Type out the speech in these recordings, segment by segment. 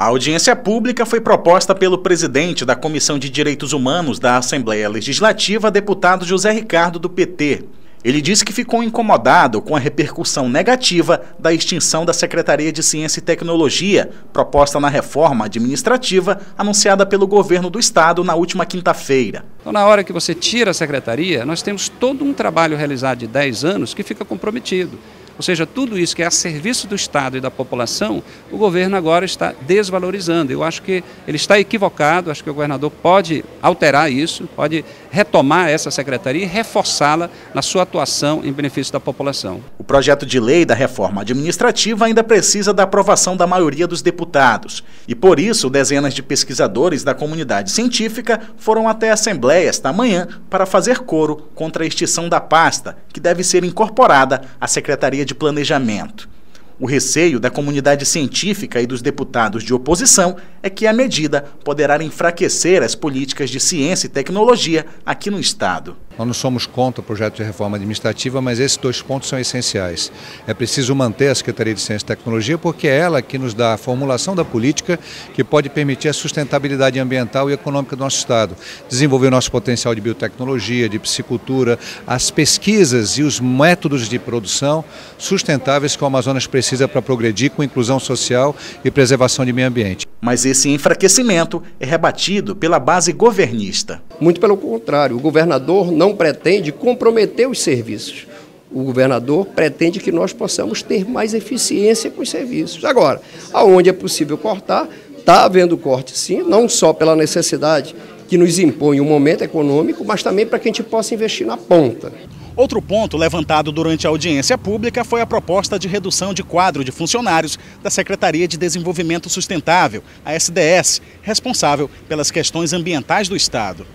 A audiência pública foi proposta pelo presidente da Comissão de Direitos Humanos da Assembleia Legislativa, deputado José Ricardo do PT. Ele disse que ficou incomodado com a repercussão negativa da extinção da Secretaria de Ciência e Tecnologia, proposta na reforma administrativa anunciada pelo governo do estado na última quinta-feira. Então, na hora que você tira a secretaria, nós temos todo um trabalho realizado de 10 anos que fica comprometido. Ou seja, tudo isso que é a serviço do Estado e da população, o governo agora está desvalorizando. Eu acho que ele está equivocado, acho que o governador pode alterar isso, pode retomar essa secretaria e reforçá-la na sua atuação em benefício da população. O projeto de lei da reforma administrativa ainda precisa da aprovação da maioria dos deputados. E por isso, dezenas de pesquisadores da comunidade científica foram até a Assembleia esta manhã para fazer coro contra a extinção da pasta, que deve ser incorporada à Secretaria de Planejamento. O receio da comunidade científica e dos deputados de oposição é que a medida poderá enfraquecer as políticas de ciência e tecnologia aqui no Estado. Nós não somos contra o projeto de reforma administrativa, mas esses dois pontos são essenciais. É preciso manter a Secretaria de Ciência e Tecnologia, porque é ela que nos dá a formulação da política que pode permitir a sustentabilidade ambiental e econômica do nosso Estado. Desenvolver o nosso potencial de biotecnologia, de psicultura, as pesquisas e os métodos de produção sustentáveis que o Amazonas precisa para progredir com inclusão social e preservação de meio ambiente. Mas esse enfraquecimento é rebatido pela base governista. Muito pelo contrário, o governador não pretende comprometer os serviços. O governador pretende que nós possamos ter mais eficiência com os serviços. Agora, aonde é possível cortar, está havendo corte sim, não só pela necessidade que nos impõe o um momento econômico, mas também para que a gente possa investir na ponta. Outro ponto levantado durante a audiência pública foi a proposta de redução de quadro de funcionários da Secretaria de Desenvolvimento Sustentável, a SDS, responsável pelas questões ambientais do Estado.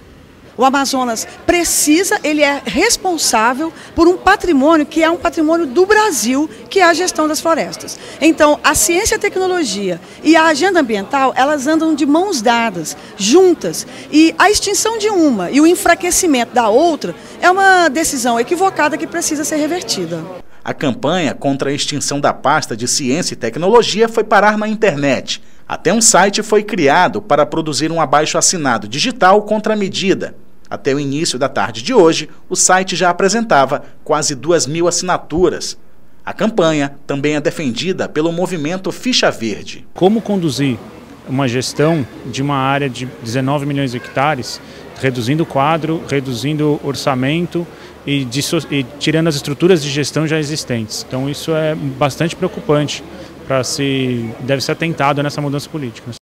O Amazonas precisa, ele é responsável por um patrimônio que é um patrimônio do Brasil, que é a gestão das florestas. Então, a ciência e a tecnologia e a agenda ambiental, elas andam de mãos dadas, juntas. E a extinção de uma e o enfraquecimento da outra é uma decisão equivocada que precisa ser revertida. A campanha contra a extinção da pasta de ciência e tecnologia foi parar na internet. Até um site foi criado para produzir um abaixo assinado digital contra a medida. Até o início da tarde de hoje, o site já apresentava quase duas mil assinaturas. A campanha também é defendida pelo movimento Ficha Verde. Como conduzir uma gestão de uma área de 19 milhões de hectares, reduzindo o quadro, reduzindo o orçamento e, e tirando as estruturas de gestão já existentes. Então isso é bastante preocupante para se deve ser atentado nessa mudança política.